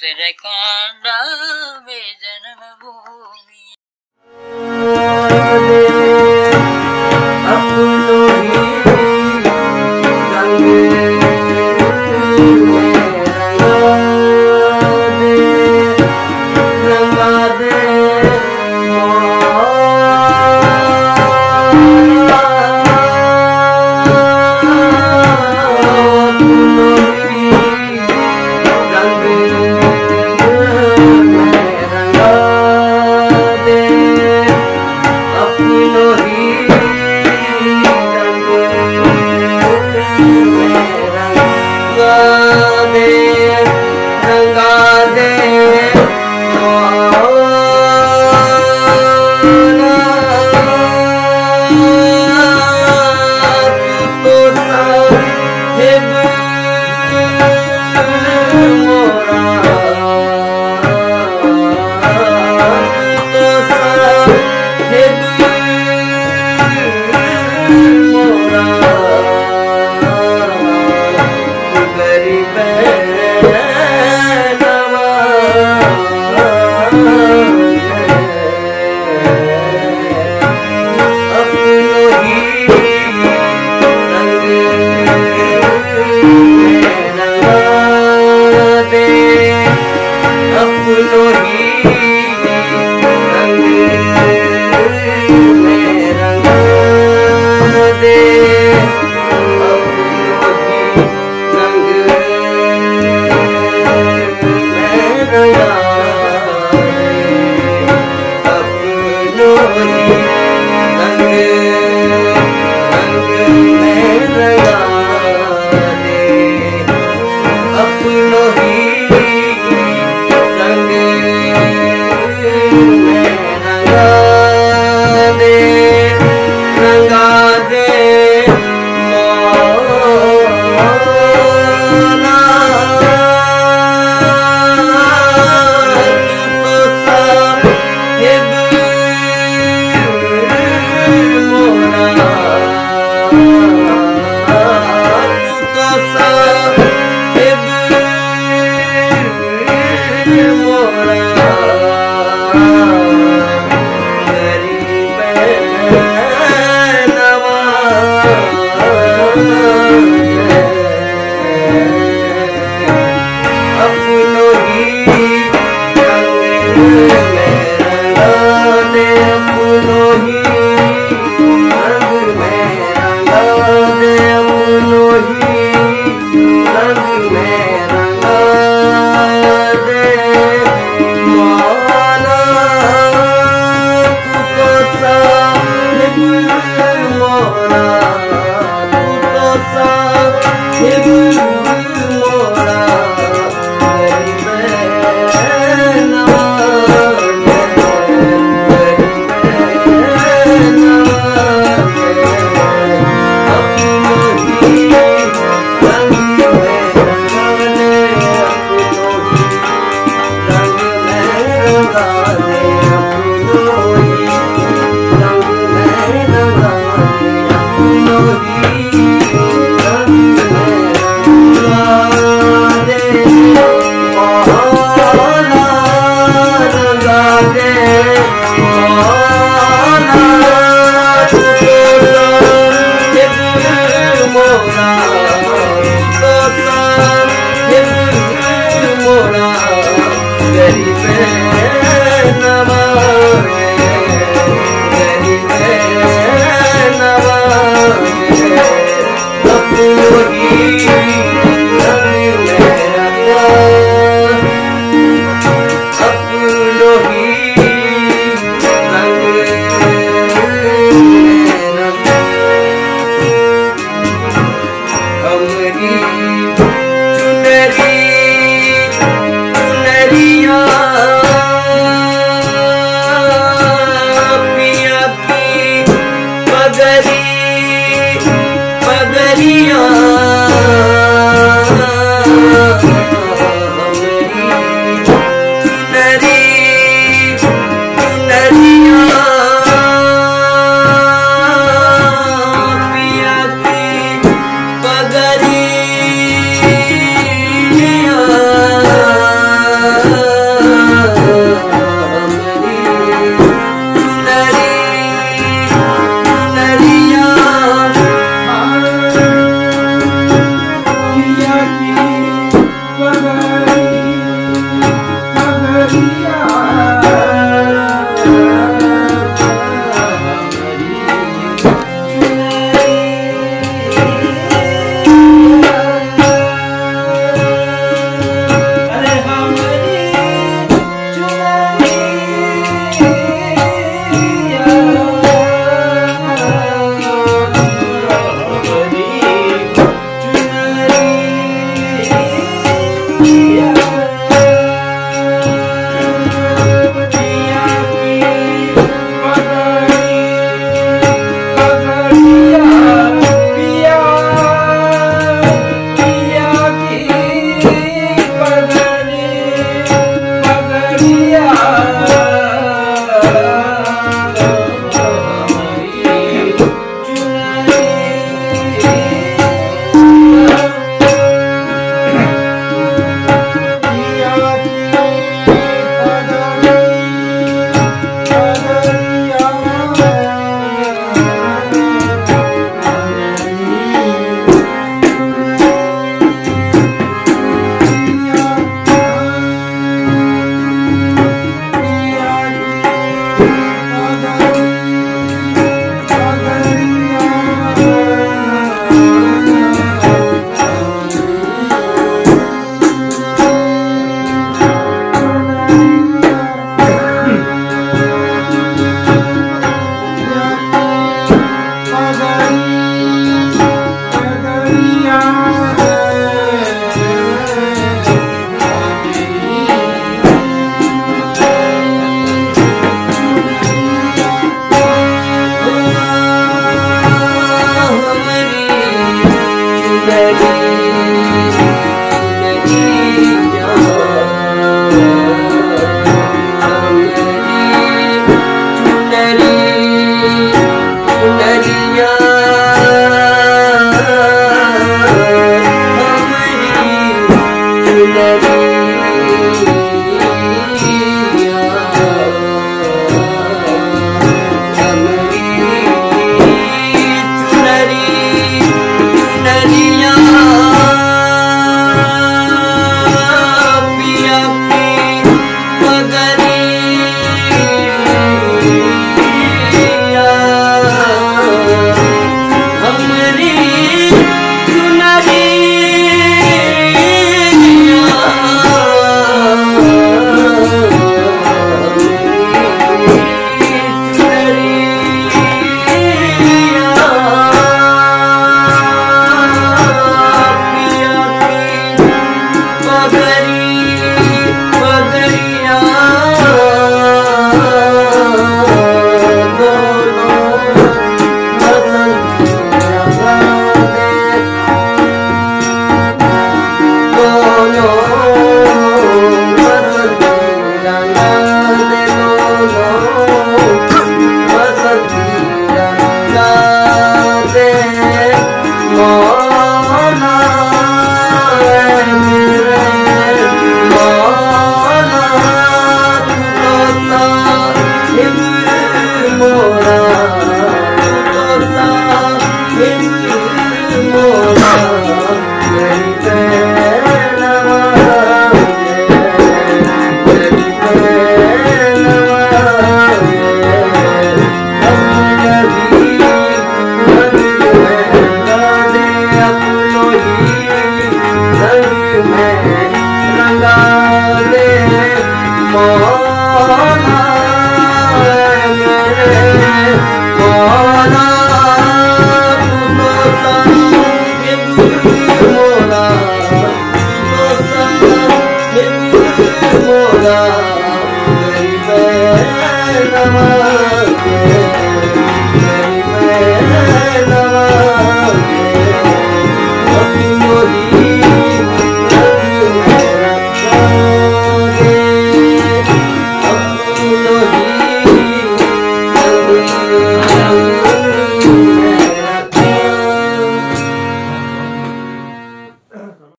തിരക്കാണ്ടാവേ ജനമഭൂമി पगरी पगरिया